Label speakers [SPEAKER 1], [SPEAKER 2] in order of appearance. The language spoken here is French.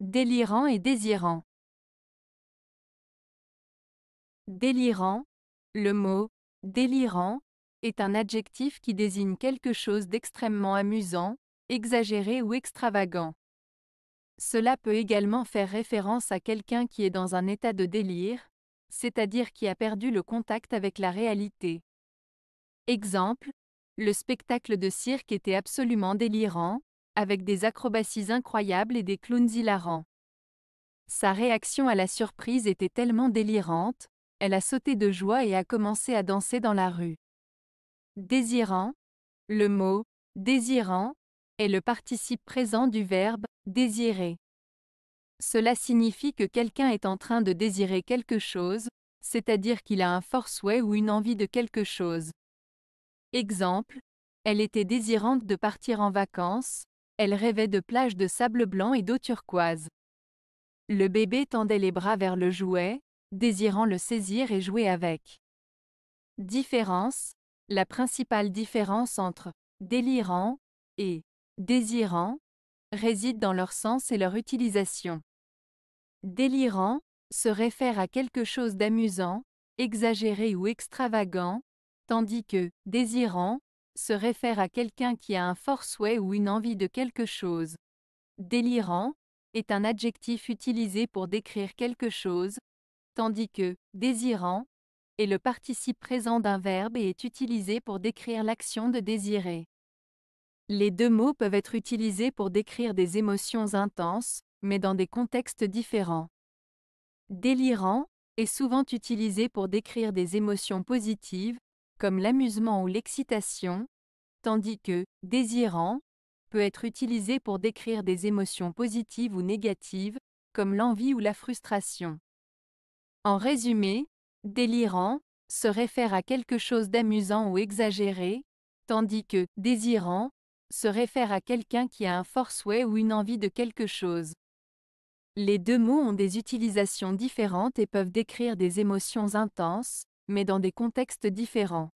[SPEAKER 1] Délirant et désirant. Délirant. Le mot délirant est un adjectif qui désigne quelque chose d'extrêmement amusant, exagéré ou extravagant. Cela peut également faire référence à quelqu'un qui est dans un état de délire, c'est-à-dire qui a perdu le contact avec la réalité. Exemple, le spectacle de cirque était absolument délirant, avec des acrobaties incroyables et des clowns hilarants. Sa réaction à la surprise était tellement délirante, elle a sauté de joie et a commencé à danser dans la rue. Désirant. Le mot désirant est le participe présent du verbe désirer. Cela signifie que quelqu'un est en train de désirer quelque chose, c'est-à-dire qu'il a un fort souhait ou une envie de quelque chose. Exemple, elle était désirante de partir en vacances, elle rêvait de plages de sable blanc et d'eau turquoise. Le bébé tendait les bras vers le jouet, désirant le saisir et jouer avec. Différence. La principale différence entre délirant et désirant réside dans leur sens et leur utilisation. Délirant se réfère à quelque chose d'amusant, exagéré ou extravagant, tandis que désirant se réfère à quelqu'un qui a un fort souhait ou une envie de quelque chose. Délirant est un adjectif utilisé pour décrire quelque chose, tandis que désirant est le participe présent d'un verbe et est utilisé pour décrire l'action de désirer. Les deux mots peuvent être utilisés pour décrire des émotions intenses, mais dans des contextes différents. Délirant est souvent utilisé pour décrire des émotions positives, comme l'amusement ou l'excitation, tandis que désirant peut être utilisé pour décrire des émotions positives ou négatives, comme l'envie ou la frustration. En résumé, délirant se réfère à quelque chose d'amusant ou exagéré, tandis que désirant se réfère à quelqu'un qui a un fort souhait ou une envie de quelque chose. Les deux mots ont des utilisations différentes et peuvent décrire des émotions intenses, mais dans des contextes différents.